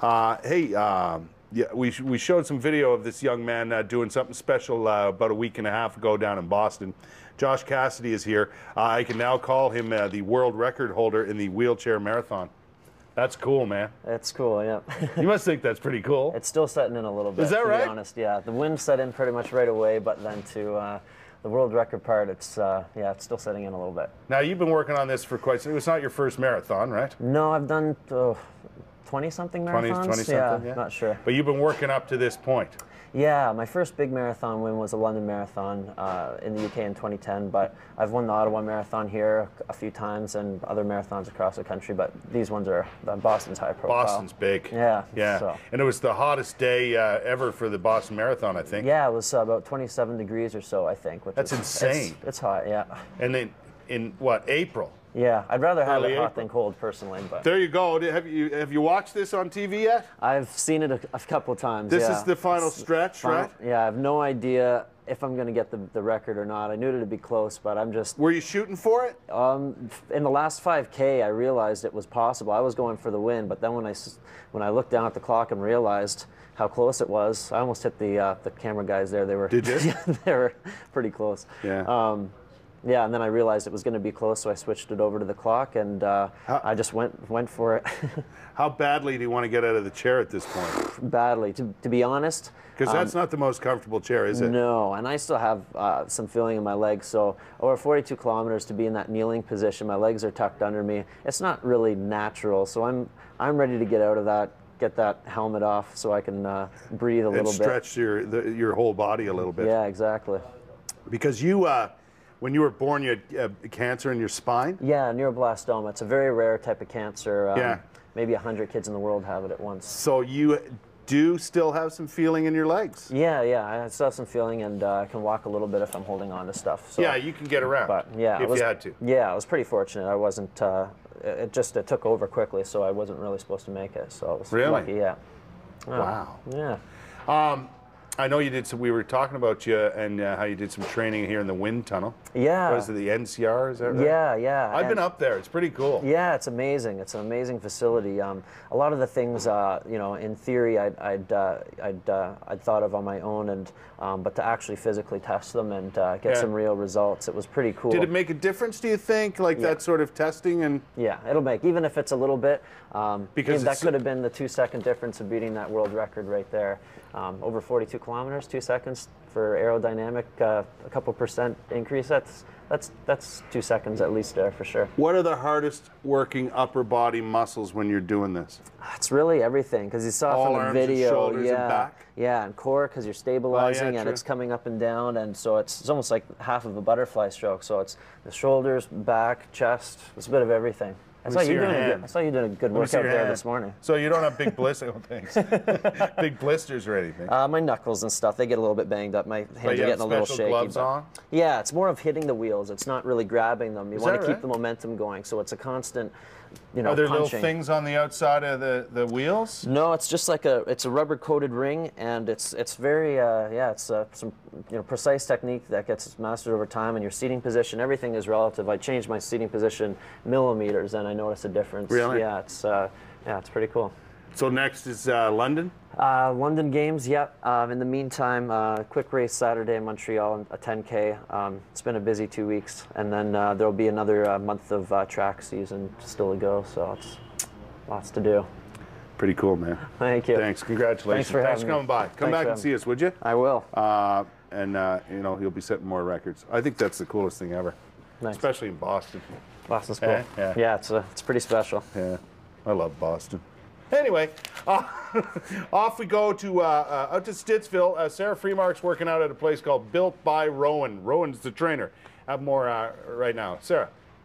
Uh, hey, um, yeah, we, we showed some video of this young man uh, doing something special uh, about a week and a half ago down in Boston. Josh Cassidy is here. Uh, I can now call him uh, the world record holder in the wheelchair marathon. That's cool, man. That's cool, yeah. You must think that's pretty cool. it's still setting in a little bit. Is that to right? Be honest, yeah. The wind set in pretty much right away, but then to uh, the world record part, it's uh, yeah, it's still setting in a little bit. Now, you've been working on this for quite some It's not your first marathon, right? No, I've done twenty something 20, marathons. 20 something, yeah, yeah. not sure. But you've been working up to this point. Yeah, my first big marathon win was a London Marathon uh, in the UK in 2010. But I've won the Ottawa Marathon here a few times and other marathons across the country. But these ones are Boston's high profile. Boston's big. Yeah, Yeah. so. And it was the hottest day uh, ever for the Boston Marathon, I think. Yeah, it was uh, about 27 degrees or so, I think. Which That's is, insane. It's, it's hot, yeah. And then in what, April? Yeah, I'd rather have it hot April. than cold personally, but There you go. Have you have you watched this on TV yet? I've seen it a, a couple times. This yeah. is the final It's stretch, final- right? Yeah, I have no idea if I'm going to get the, the record or not. I knew it'd be close, but I'm just Were you shooting for it? Um, in the last 5K, I realized it was possible. I was going for the win, but then when I when I looked down at the clock and realized how close it was, I almost hit the uh, the camera guys there. They were Did you? they were pretty close. Yeah. Um, yeah, and then I realized it was going to be close, so I switched it over to the clock, and uh, How- I just went went for it How badly do you want to get out of the chair at this point? badly. To, to be honest, Because that's not the most comfortable chair, is it? No, and I still have uh, some feeling in my legs. So over 42 kilometers to be in that kneeling position, my legs are tucked under me. It's not really natural. So I'm I'm ready to get out of that, get that helmet off, so I can uh, breathe a And little stretch your the, your whole body a little bit. bit. Yeah, exactly. Because you, uh, when you were born, you had uh, cancer in your spine. Yeah, neuroblastoma. It's a very rare type of cancer. Um, Yeah. Maybe 100 kids in the world have it at once. So you do still have some feeling in your legs. Yeah, yeah. I still have some feeling, and uh, I can walk a little bit if I'm holding on to stuff. So. Yeah, you can get around. But yeah, if was, you had to. Yeah, I was pretty fortunate. I wasn't. Uh, it it just it took over quickly, so I wasn't really supposed to make it. So I was Really? lucky. Yeah. Yeah. Wow. Yeah. Um, I know you did some. We were talking about you and uh, how you did some training here in the wind tunnel. Yeah. What is it, the NCR? Is that right? Yeah, yeah. I've been up there. It's pretty cool. Yeah, it's amazing. It's an amazing facility. Um, a lot of the things, uh, you know, in theory, I'd I'd, uh, I'd, uh, I'd thought of on my own, and um, but to actually physically test them and uh, get Yeah. some real results, it was pretty cool. Did it make a difference? Do you think, like Yeah. that sort of testing and? Yeah, it'll make even if it's a little bit. Um, Because that could have been the two-second difference of beating that world record right there. Um, over 42 kilometers, two seconds for aerodynamic, uh, a couple percent increase. That's that's that's two seconds at least there for sure. What are the hardest working upper body muscles when you're doing this? It's really everything because you saw All from the arms and video, shoulders and yeah, back? yeah, and core because you're stabilizing and true. it's coming up and down, and so it's, it's almost like half of a butterfly stroke. So it's the shoulders, back, chest. It's a bit of everything. I saw you doing a good. I saw you doing a good Let me see workout there hand. this morning. So you don't have big blisters, oh, thanks. big blisters or anything. Uh, my knuckles and stuff, they get a little bit banged up. My hands are getting a little shaky. gloves on. Yeah, it's more of hitting the wheels. It's not really grabbing them. You Is want to keep right? the momentum going. So it's a constant, you know, Are there punching. little things on the outside of the, the wheels? No, it's just like a it's a rubber coated ring, and it's it's very uh, yeah it's uh, some you know precise technique that gets mastered over time, and your seating position everything is relative. I changed my seating position millimeters, and I noticed a difference. Really? Yeah, it's uh, yeah it's pretty cool. So next is uh, London. Uh, London Games, yep. Um, in the meantime, uh, quick race Saturday in Montreal, a 10K. Um, it's been a busy two weeks, and then uh, there'll be another uh, month of uh, track season still to go. So it's lots to do. Pretty cool, man. Thank you. Thanks. Congratulations. Thanks for having me. coming by. Come Thanks back and see us, would you? I will. Uh, and uh, you know he'll be setting more records. I think that's the coolest thing ever, Nice. especially in Boston. Boston's cool. Eh, yeah. yeah, it's uh, it's pretty special. Yeah, I love Boston. Anyway, uh, off we go to uh, uh, out to Stittsville. Uh, Sarah Freemark's working out at a place called Built by Rowan. Rowan's the trainer. Have more uh, right now, Sarah.